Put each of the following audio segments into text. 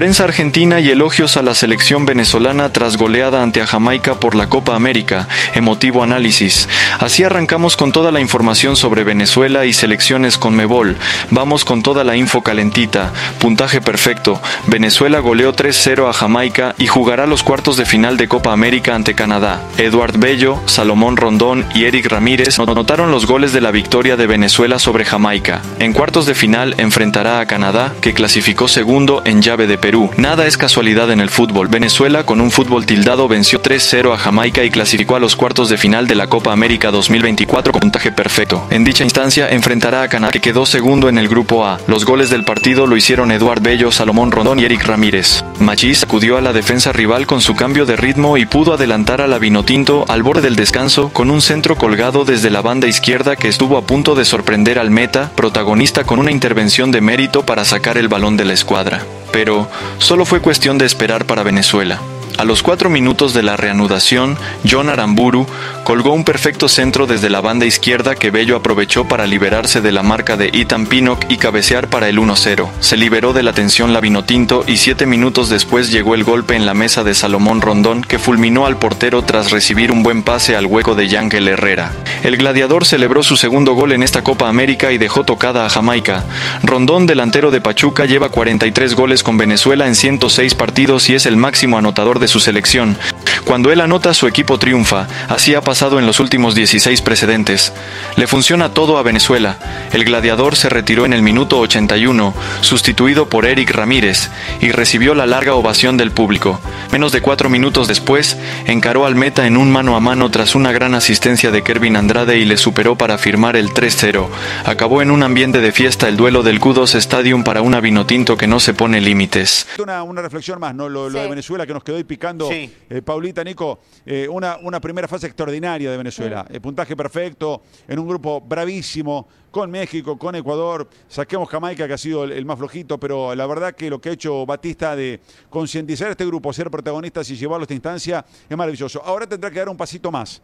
Prensa argentina y elogios a la selección venezolana tras goleada ante Jamaica por la Copa América. Emotivo análisis. Así arrancamos con toda la información sobre Venezuela y selecciones con Mebol. Vamos con toda la info calentita. Puntaje perfecto. Venezuela goleó 3-0 a Jamaica y jugará los cuartos de final de Copa América ante Canadá. Eduard Bello, Salomón Rondón y Eric Ramírez anotaron los goles de la victoria de Venezuela sobre Jamaica. En cuartos de final enfrentará a Canadá, que clasificó segundo en llave de Perú. Nada es casualidad en el fútbol. Venezuela, con un fútbol tildado, venció 3-0 a Jamaica y clasificó a los cuartos de final de la Copa América 2024 con puntaje perfecto. En dicha instancia enfrentará a Canadá, que quedó segundo en el grupo A. Los goles del partido lo hicieron Eduard Bello, Salomón Rondón y Eric Ramírez. Machís acudió a la defensa rival con su cambio de ritmo y pudo adelantar a la Vinotinto al borde del descanso con un centro colgado desde la banda izquierda que estuvo a punto de sorprender al meta, protagonista con una intervención de mérito para sacar el balón de la escuadra. Pero solo fue cuestión de esperar para Venezuela. A los cuatro minutos de la reanudación, John Aramburu colgó un perfecto centro desde la banda izquierda que Bello aprovechó para liberarse de la marca de Ethan Pinnock y cabecear para el 1-0. Se liberó de la tensión la Vinotinto y siete minutos después llegó el golpe en la mesa de Salomón Rondón que fulminó al portero tras recibir un buen pase al hueco de Yangel Herrera. El gladiador celebró su segundo gol en esta Copa América y dejó tocada a Jamaica. Rondón, delantero de Pachuca, lleva 43 goles con Venezuela en 106 partidos y es el máximo anotador de su selección. Cuando él anota, su equipo triunfa. Así ha pasado en los últimos 16 precedentes. Le funciona todo a Venezuela. El gladiador se retiró en el minuto 81, sustituido por Eric Ramírez, y recibió la larga ovación del público. Menos de cuatro minutos después, encaró al meta en un mano a mano tras una gran asistencia de Kervin Andrade y le superó para firmar el 3-0. Acabó en un ambiente de fiesta el duelo del Kudos Stadium para una Vinotinto que no se pone límites. Una, una reflexión más, ¿no? Lo, de Venezuela que nos quedó ahí picando, Sí. eh, Paulita, Nico, eh, una, una primera fase extraordinaria de Venezuela. Mm. Eh, puntaje perfecto, en un grupo bravísimo, con México, con Ecuador. Saquemos Jamaica, que ha sido el, el más flojito, pero la verdad que lo que ha hecho Batista de concientizar a este grupo, ser protagonistas y llevarlo a esta instancia, es maravilloso. Ahora tendrá que dar un pasito más.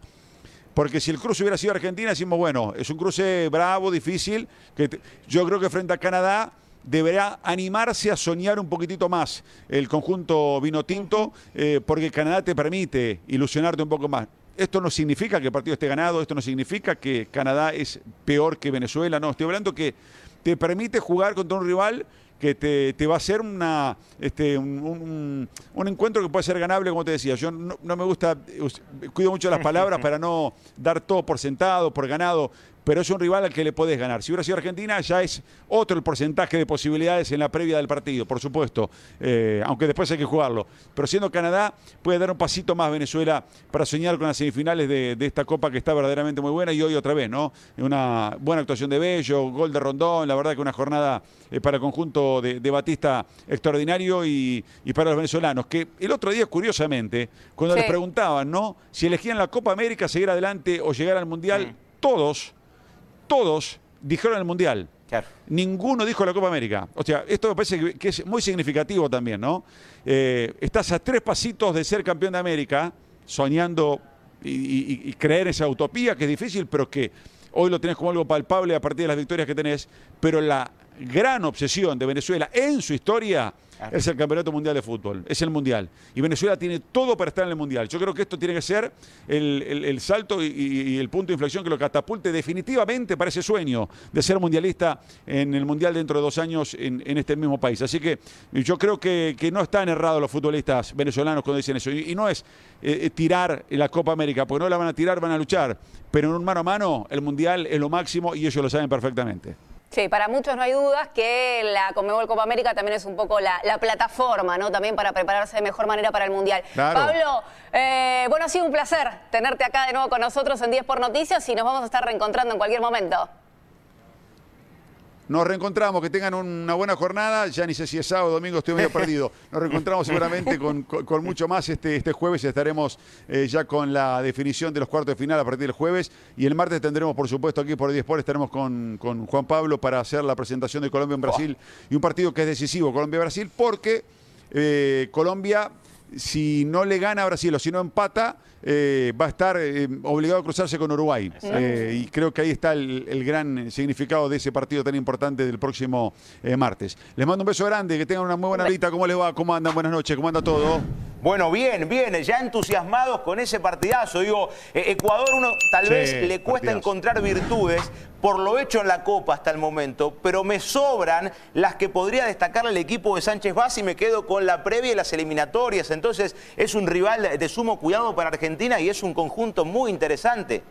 Porque si el cruce hubiera sido Argentina, decimos, bueno, es un cruce bravo, difícil, que te- yo creo que frente a Canadá deberá animarse a soñar un poquitito más el conjunto vino tinto, eh, porque Canadá te permite ilusionarte un poco más. Esto no significa que el partido esté ganado, esto no significa que Canadá es peor que Venezuela, no, estoy hablando que te permite jugar contra un rival que te, te va a hacer una, este, un, encuentro que puede ser ganable, como te decía. Yo no, no me gusta, us- cuido mucho las palabras para no dar todo por sentado, por ganado, pero es un rival al que le podés ganar. Si hubiera sido Argentina, ya es otro el porcentaje de posibilidades en la previa del partido, por supuesto, eh, aunque después hay que jugarlo. Pero siendo Canadá, puede dar un pasito más Venezuela para soñar con las semifinales de, de esta Copa que está verdaderamente muy buena y hoy otra vez, ¿no? Una buena actuación de Bello, gol de Rondón, la verdad que una jornada eh, para el conjunto de, de Batista extraordinario y, y para los venezolanos, que el otro día, curiosamente, cuando Sí. les preguntaban, ¿no? Si elegían la Copa América, seguir adelante o llegar al Mundial, todos, todos dijeron el Mundial. Claro. Ninguno dijo la Copa América. O sea, esto me parece que, es muy significativo también, ¿no? Eh, estás a tres pasitos de ser campeón de América, soñando y, y- y creer esa utopía que es difícil, pero que hoy lo tenés como algo palpable a partir de las victorias que tenés. Pero la gran obsesión de Venezuela en su historia Claro. es el Campeonato Mundial de Fútbol, es el Mundial. Y Venezuela tiene todo para estar en el Mundial. Yo creo que esto tiene que ser el, el- el salto y, el punto de inflexión que lo catapulte definitivamente para ese sueño de ser mundialista en el Mundial dentro de dos años en, en este mismo país. Así que yo creo que, que no están errados los futbolistas venezolanos cuando dicen eso. Y, y no es eh, eh, tirar la Copa América, porque no la van a tirar, van a luchar. Pero en un mano a mano, el Mundial es lo máximo y ellos lo saben perfectamente. Sí, para muchos no hay dudas que la Conmebol Copa América también es un poco la, la plataforma, ¿no? También para prepararse de mejor manera para el Mundial. Claro. Pablo, eh, bueno, ha sido un placer tenerte acá de nuevo con nosotros en 10 por Noticias y nos vamos a estar reencontrando en cualquier momento. Nos reencontramos, que tengan una buena jornada. Ya ni sé si es sábado o domingo, estoy medio perdido. Nos reencontramos seguramente con, con- con mucho más este, este jueves. Estaremos eh, ya con la definición de los cuartos de final a partir del jueves. Y el martes tendremos, por supuesto, aquí por 10 por estaremos con, con Juan Pablo para hacer la presentación de Colombia en Brasil. Y un partido que es decisivo, Colombia-Brasil, porque eh, Colombia si no le gana a Brasil o si no empata, eh, va a estar eh, obligado a cruzarse con Uruguay. Eh, y creo que ahí está el, el gran significado de ese partido tan importante del próximo martes. Les mando un beso grande, que tengan una muy buena vida. ¿Cómo les va? ¿Cómo andan? Buenas noches, ¿cómo anda todo? Bueno, bien, bien, ya entusiasmados con ese partidazo. Digo, Ecuador uno tal Sí, vez le cuesta partidazo. encontrar virtudes por lo hecho en la Copa hasta el momento, pero me sobran las que podría destacar el equipo de Sánchez Vaz y me quedo con la previa y las eliminatorias. Entonces es un rival de sumo cuidado para Argentina y es un conjunto muy interesante.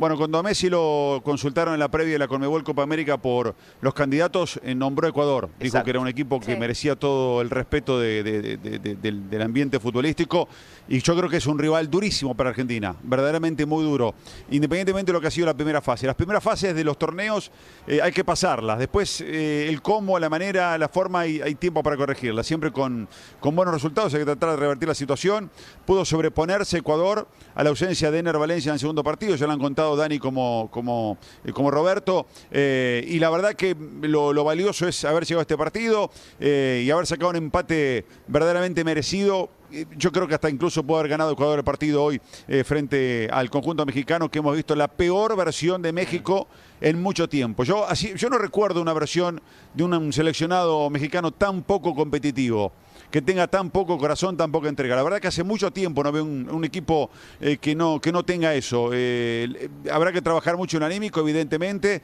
Bueno, cuando a Messi lo consultaron en la previa de la Conmebol Copa América por los candidatos, eh, nombró Ecuador. Dijo que era un equipo que Sí. merecía todo el respeto de- de- de- de- del, del ambiente futbolístico. Y yo creo que es un rival durísimo para Argentina, verdaderamente muy duro, independientemente de lo que ha sido la primera fase. Las primeras fases de los torneos eh, hay que pasarlas. Después, eh, el cómo, la manera, la forma, hay, hay tiempo para corregirlas. Siempre con, con buenos resultados, hay que tratar de revertir la situación. Pudo sobreponerse Ecuador a la ausencia de Ener Valencia en el segundo partido, ya lo han contado Dani como, como, eh, como Roberto. eh, y la verdad que lo, valioso es haber llegado a este partido eh, y haber sacado un empate verdaderamente merecido. Yo creo que hasta incluso puede haber ganado Ecuador el partido hoy frente al conjunto mexicano, que hemos visto la peor versión de México en mucho tiempo. Yo, así, yo no recuerdo una versión de un seleccionado mexicano tan poco competitivo que tenga tan poco corazón, tan poca entrega. La verdad que hace mucho tiempo no veo un, equipo eh, que, no, que no tenga eso. Eh, eh, habrá que trabajar mucho en anímico, evidentemente.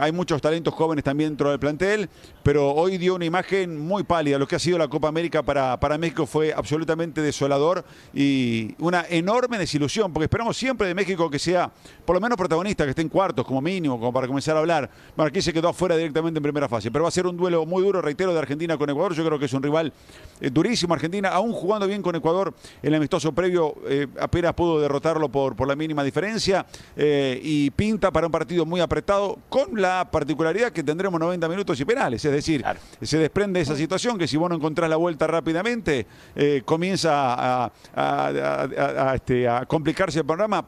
Hay muchos talentos jóvenes también dentro del plantel, pero hoy dio una imagen muy pálida. Lo que ha sido la Copa América para, para México fue absolutamente desolador y una enorme desilusión, porque esperamos siempre de México que sea por lo menos protagonista, que esté en cuartos como mínimo, como para comenzar a hablar. Bueno, aquí se quedó afuera directamente en primera fase, pero va a ser un duelo muy duro, reitero, de Argentina con Ecuador. Yo creo que es un rival eh, durísimo. Argentina, aún jugando bien con Ecuador, el amistoso previo eh, apenas pudo derrotarlo por, por la mínima diferencia eh, y pinta para un partido muy apretado, con la particularidad que tendremos 90 minutos y penales. Es decir, Claro. se desprende esa situación que si vos no encontrás la vuelta rápidamente, comienza a, a- a- a- a- este, a complicarse el panorama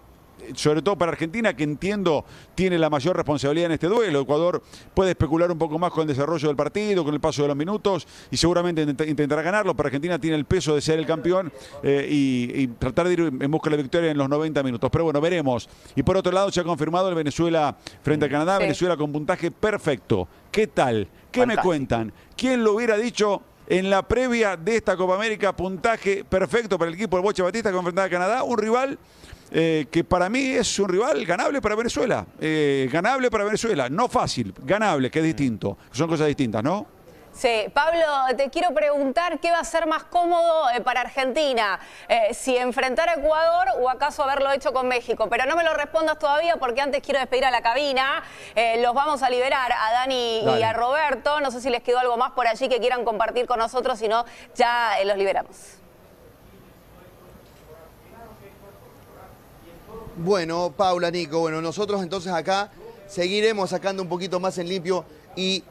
sobre todo para Argentina, que entiendo tiene la mayor responsabilidad en este duelo. Ecuador puede especular un poco más con el desarrollo del partido, con el paso de los minutos, y seguramente intenta- intentará ganarlo, pero Argentina tiene el peso de ser el campeón eh, y, y tratar de ir en busca de la victoria en los 90 minutos. Pero bueno, veremos. Y por otro lado, se ha confirmado el Venezuela frente a Canadá, Sí. Venezuela con puntaje perfecto. ¿Qué tal? ¿Qué me cuentan? ¿Quién lo hubiera dicho? En la previa de esta Copa América, puntaje perfecto para el equipo del Boche Batista que enfrentaba a Canadá, un rival eh, que para mí es un rival ganable para Venezuela. Eh, ganable para Venezuela, no fácil, ganable, que es distinto. Son cosas distintas, ¿no? Sí, Pablo, te quiero preguntar qué va a ser más cómodo eh, para Argentina, si enfrentar a Ecuador o acaso haberlo hecho con México. Pero no me lo respondas todavía porque antes quiero despedir a la cabina. Los vamos a liberar a Dani y a Roberto. No sé si les quedó algo más por allí que quieran compartir con nosotros, si no, ya los liberamos. Bueno, Paula, Nico, bueno, nosotros entonces acá seguiremos sacando un poquito más en limpio y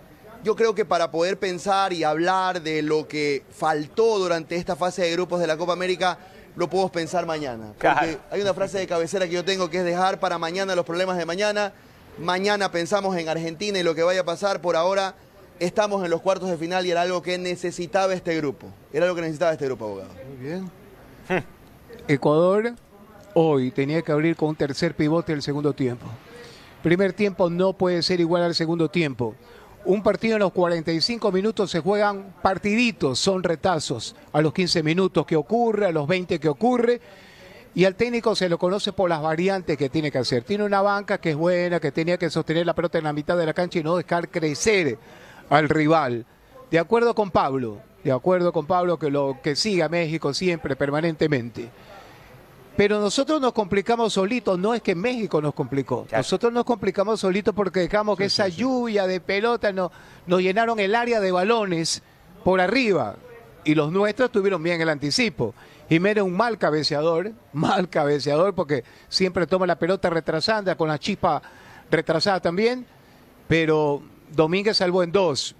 yo creo que para poder pensar y hablar de lo que faltó durante esta fase de grupos de la Copa América, lo podemos pensar mañana. Porque hay una frase de cabecera que yo tengo que es dejar para mañana los problemas de mañana. Mañana pensamos en Argentina y lo que vaya a pasar. Por ahora estamos en los cuartos de final y era algo que necesitaba este grupo. Era algo que necesitaba este grupo, abogado. Muy bien. Ecuador hoy tenía que abrir con un tercer pivote el segundo tiempo. Primer tiempo no puede ser igual al segundo tiempo. Un partido en los 45 minutos se juegan partiditos, son retazos. A los 15 minutos que ocurre, a los 20 que ocurre. Y al técnico se lo conoce por las variantes que tiene que hacer. Tiene una banca que es buena, que tenía que sostener la pelota en la mitad de la cancha y no dejar crecer al rival. De acuerdo con Pablo, de acuerdo con Pablo que lo que siga México siempre, permanentemente. Pero nosotros nos complicamos solitos, no es que México nos complicó. Claro. Nosotros nos complicamos solitos porque dejamos que esa lluvia de pelota no- nos llenaron el área de balones por arriba. Y los nuestros tuvieron bien el anticipo. Jiménez un mal cabeceador, mal cabeceador porque siempre toma la pelota retrasada, con la chispa retrasada también. Pero Domínguez salvó en dos.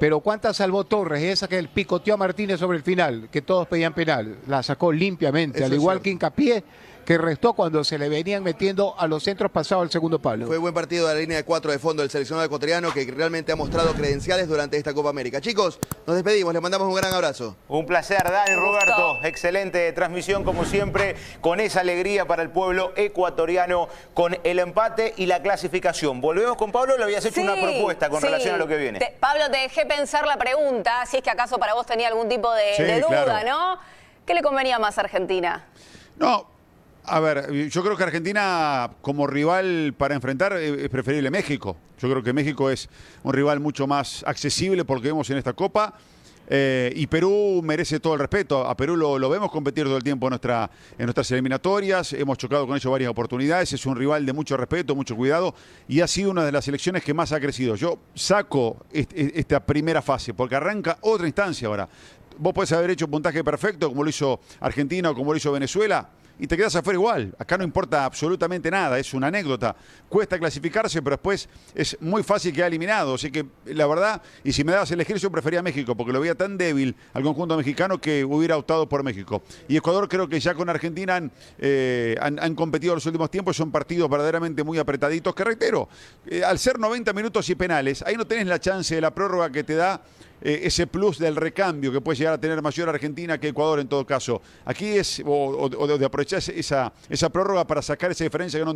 Pero ¿cuántas salvó Torres? Esa que el picoteó a Martínez sobre el final, que todos pedían penal. La sacó limpiamente, Eso al igual que Hincapié, que restó cuando se le venían metiendo a los centros pasados al segundo palo. Fue buen partido de la línea de cuatro de fondo del seleccionado ecuatoriano que realmente ha mostrado credenciales durante esta Copa América. Chicos, nos despedimos, les mandamos un gran abrazo. Un placer, Dani, Roberto. Excelente transmisión, como siempre, con esa alegría para el pueblo ecuatoriano, con el empate y la clasificación. Volvemos con Pablo, le habías hecho una propuesta con relación a lo que viene. Pablo, te dejé pensar la pregunta, si es que acaso para vos tenía algún tipo de, duda, ¿no? ¿Qué le convenía más a Argentina? No, a ver, yo creo que Argentina como rival para enfrentar es preferible México. Yo creo que México es un rival mucho más accesible porque vemos en esta Copa. Eh, y Perú merece todo el respeto. A Perú lo, vemos competir todo el tiempo en, nuestra, en nuestras eliminatorias. Hemos chocado con ellos varias oportunidades. Es un rival de mucho respeto, mucho cuidado. Y ha sido una de las selecciones que más ha crecido. Yo saco esta primera fase porque arranca otra instancia ahora. Vos podés haber hecho un puntaje perfecto como lo hizo Argentina o como lo hizo Venezuela y te quedas afuera igual. Acá no importa absolutamente nada, es una anécdota. Cuesta clasificarse, pero después es muy fácil quedar eliminado. Así que la verdad, y si me dabas elegir, yo prefería México, porque lo veía tan débil al conjunto mexicano que hubiera optado por México. Y Ecuador creo que ya con Argentina han, eh, han, competido en los últimos tiempos, son partidos verdaderamente muy apretaditos, que reitero, eh, al ser 90 minutos y penales, ahí no tenés la chance de la prórroga que te da eh, ese plus del recambio que puede llegar a tener mayor Argentina que Ecuador en todo caso. Aquí es, o, de aprovechar esa, esa prórroga para sacar esa diferencia que no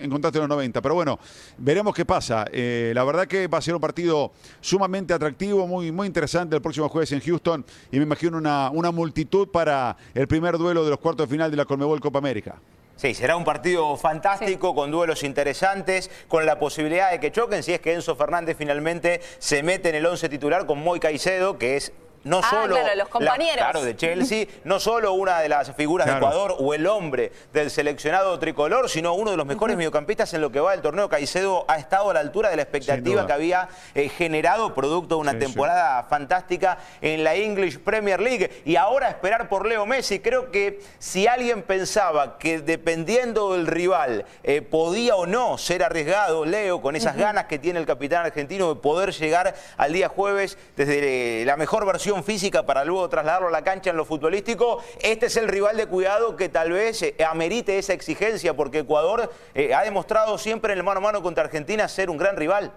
encontraste en los 90. Pero bueno, veremos qué pasa. Eh, la verdad que va a ser un partido sumamente atractivo, muy, muy interesante el próximo jueves en Houston y me imagino una, una multitud para el primer duelo de los cuartos de final de la Colmebol Copa América. Sí, será un partido fantástico, con duelos interesantes, con la posibilidad de que choquen si es que Enzo Fernández finalmente se mete en el once titular con Moy Caicedo, que es no ah, solo los compañeros. claro, de Chelsea, no solo una de las figuras de Ecuador o el hombre del seleccionado tricolor, sino uno de los mejores mediocampistas en lo que va del torneo. Caicedo ha estado a la altura de la expectativa que había eh, generado producto de una temporada fantástica en la English Premier League. Y ahora esperar por Leo Messi. Creo que si alguien pensaba que dependiendo del rival eh, podía o no ser arriesgado Leo con esas ganas que tiene el capitán argentino de poder llegar al día jueves desde la mejor versión física para luego trasladarlo a la cancha en lo futbolístico, este es el rival de cuidado que tal vez eh, amerite esa exigencia, porque Ecuador eh, ha demostrado siempre en el mano a mano contra Argentina ser un gran rival.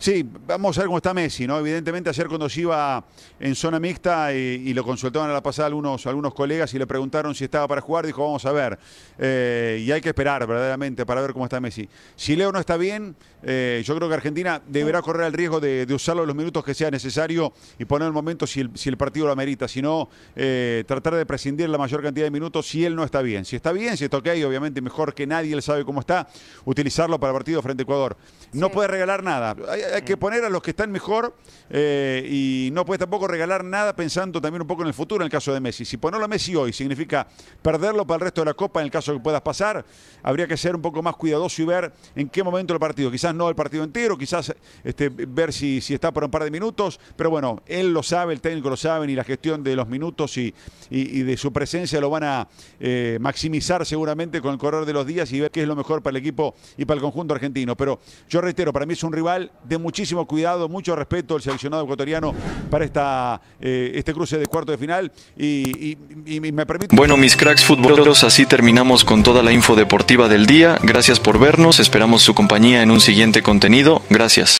Sí, vamos a ver cómo está Messi, ¿no? Evidentemente ayer cuando se iba en zona mixta y, lo consultaban a la pasada algunos, algunos colegas y le preguntaron si estaba para jugar, dijo, vamos a ver. Eh, y hay que esperar verdaderamente para ver cómo está Messi. Si Leo no está bien, eh, yo creo que Argentina deberá correr el riesgo de, usarlo los minutos que sea necesario y poner el momento si el, si el partido lo amerita. Si no, eh, tratar de prescindir la mayor cantidad de minutos si él no está bien. Si está bien, si está ok, obviamente mejor que nadie él sabe cómo está, utilizarlo para el partido frente a Ecuador. No puede regalar nada hay que poner a los que están mejor eh, y no puede tampoco regalar nada pensando también un poco en el futuro en el caso de Messi. Si ponerlo a Messi hoy significa perderlo para el resto de la Copa en el caso que puedas pasar, habría que ser un poco más cuidadoso y ver en qué momento el partido. Quizás no el partido entero, quizás este, ver si, si está por un par de minutos, pero bueno, él lo sabe, el técnico lo sabe y la gestión de los minutos y, y, de su presencia lo van a eh, maximizar seguramente con el correr de los días y ver qué es lo mejor para el equipo y para el conjunto argentino. Pero yo reitero, para mí es un rival de muchísimo cuidado, mucho respeto el seleccionado ecuatoriano para esta, eh, este cruce de cuarto de final. Y, me permite. Bueno, mis cracks futboleros, así terminamos con toda la info deportiva del día. Gracias por vernos. Esperamos su compañía en un siguiente contenido. Gracias.